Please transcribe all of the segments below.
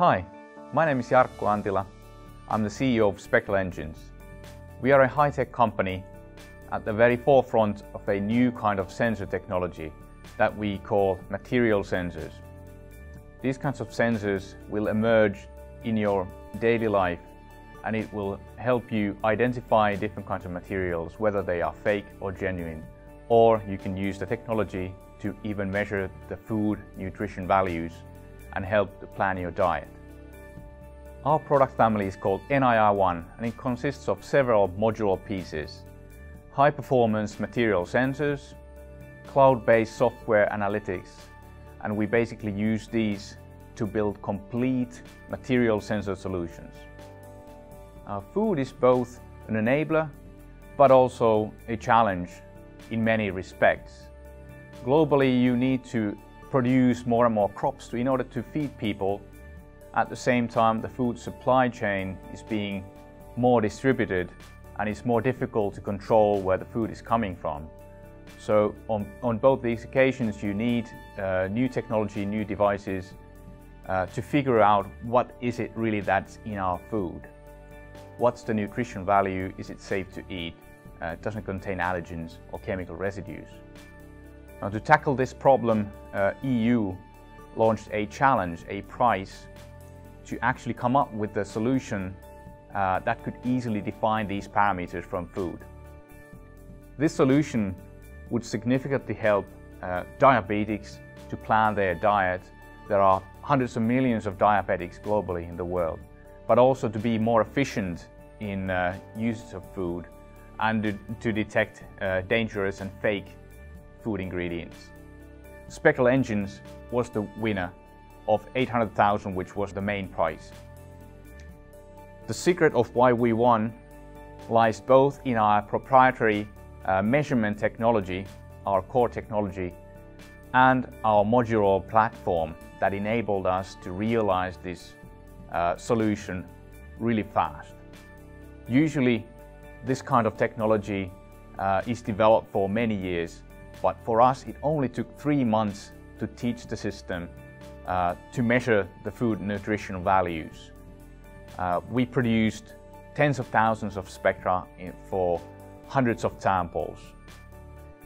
Hi, my name is Jarkko Antila. I'm the CEO of Spectral Engines. We are a high-tech company at the very forefront of a new kind of sensor technology that we call material sensors. These kinds of sensors will emerge in your daily life and it will help you identify different kinds of materials, whether they are fake or genuine. Or you can use the technology to even measure the food nutrition values and help to plan your diet. Our product family is called NIRONE and it consists of several modular pieces. High performance material sensors, cloud-based software analytics, and we basically use these to build complete material sensor solutions. Our food is both an enabler but also a challenge in many respects. Globally, you need to produce more and more crops in order to feed people. At the same time, the food supply chain is being more distributed and it's more difficult to control where the food is coming from. So on, on both these occasions, you need uh, new technology, new devices uh, to figure out what is it really that's in our food. What's the nutrition value? Is it safe to eat? Uh, it doesn't contain allergens or chemical residues. Now to tackle this problem, uh, EU launched a challenge, a prize, to actually come up with a solution uh, that could easily define these parameters from food. This solution would significantly help uh, diabetics to plan their diet. There are hundreds of millions of diabetics globally in the world, but also to be more efficient in uh, use of food and to, to detect uh, dangerous and fake food ingredients. Spectral Engines was the winner of 800,000 which was the main prize. The secret of why we won lies both in our proprietary uh, measurement technology, our core technology, and our modular platform that enabled us to realize this uh, solution really fast. Usually this kind of technology uh, is developed for many years but for us, it only took three months to teach the system uh, to measure the food nutritional values. Uh, we produced tens of thousands of spectra for hundreds of samples.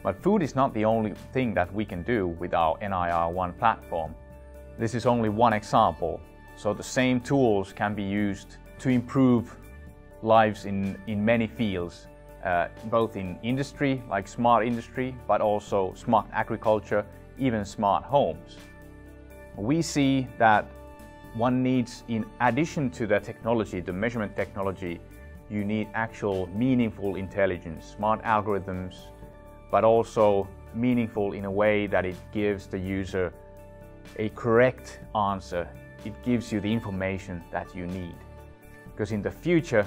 But food is not the only thing that we can do with our NIRONE platform. This is only one example. So the same tools can be used to improve lives in, in many fields uh, both in industry, like smart industry, but also smart agriculture, even smart homes. We see that one needs, in addition to the technology, the measurement technology, you need actual meaningful intelligence, smart algorithms, but also meaningful in a way that it gives the user a correct answer. It gives you the information that you need. Because in the future,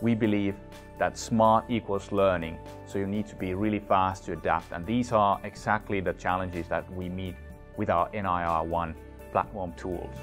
we believe that smart equals learning. So you need to be really fast to adapt. And these are exactly the challenges that we meet with our NIRONE platform tools.